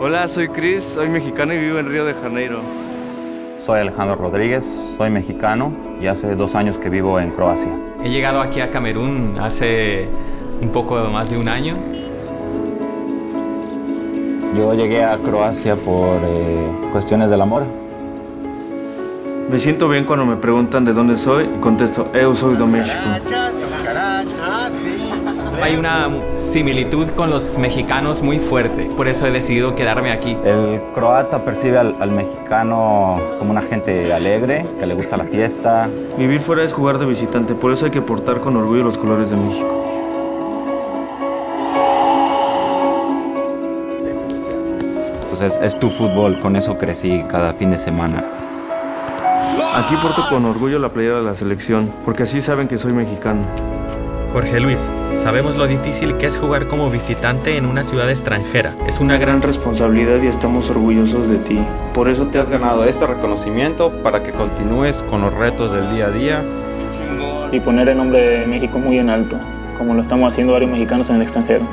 Hola, soy Chris, soy mexicano y vivo en Río de Janeiro. Soy Alejandro Rodríguez, soy mexicano y hace dos años que vivo en Croacia. He llegado aquí a Camerún hace un poco más de un año. Yo llegué a Croacia por eh, cuestiones del amor. Me siento bien cuando me preguntan de dónde soy y contesto, eu soy de México. Hay una similitud con los mexicanos muy fuerte, por eso he decidido quedarme aquí. El croata percibe al, al mexicano como una gente alegre, que le gusta la fiesta. Vivir fuera es jugar de visitante, por eso hay que portar con orgullo los colores de México. Pues es, es tu fútbol, con eso crecí cada fin de semana. Aquí porto con orgullo la playera de la selección, porque así saben que soy mexicano. Jorge Luis, sabemos lo difícil que es jugar como visitante en una ciudad extranjera. Es una gran responsabilidad y estamos orgullosos de ti. Por eso te has Has ganado este reconocimiento para que continúes con los retos del día a día. y poner el nombre de México muy en alto, como lo estamos haciendo varios mexicanos en el extranjero.